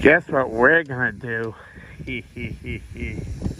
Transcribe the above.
Guess what we're gonna do?